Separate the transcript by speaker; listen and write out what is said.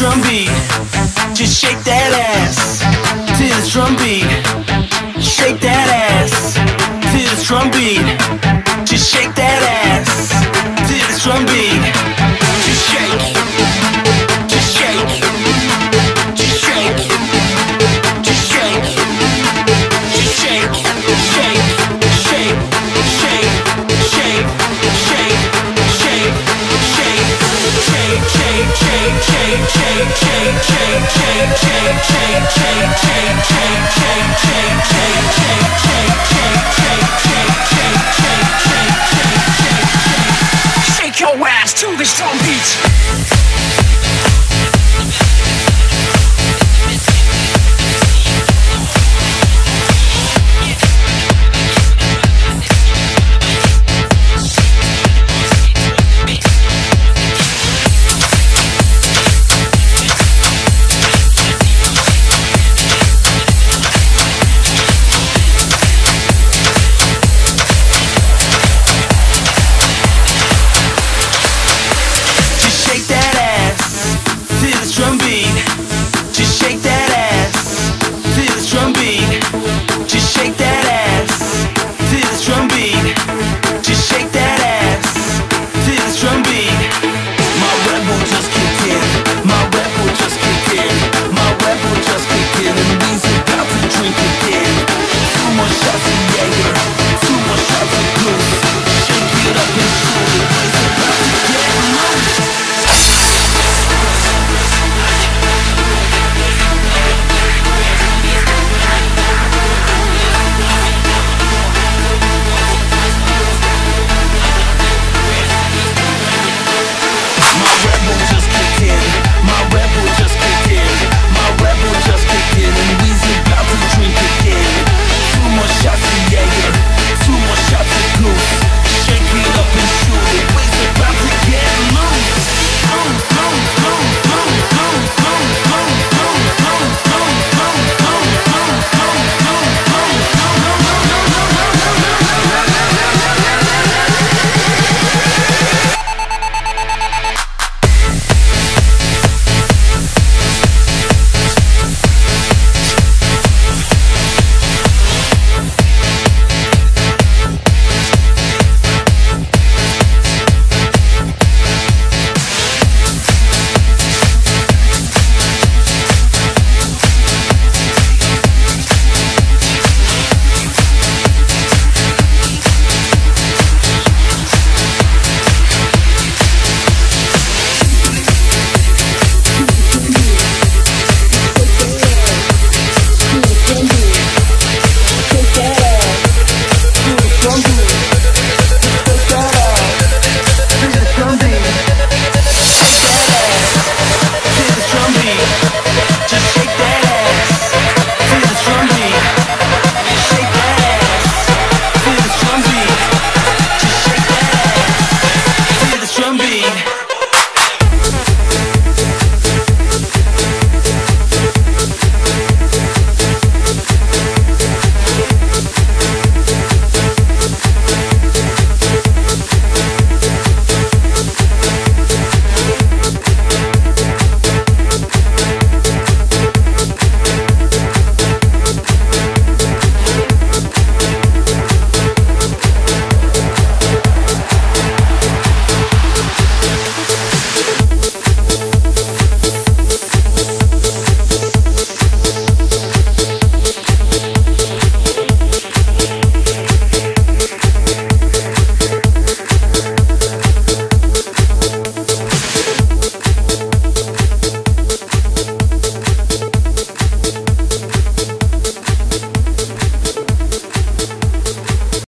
Speaker 1: drum beat. Just shake that ass to the drum beat. Shake that ass to the drum beat. Just shake that ass Shake your ass to this drum beat.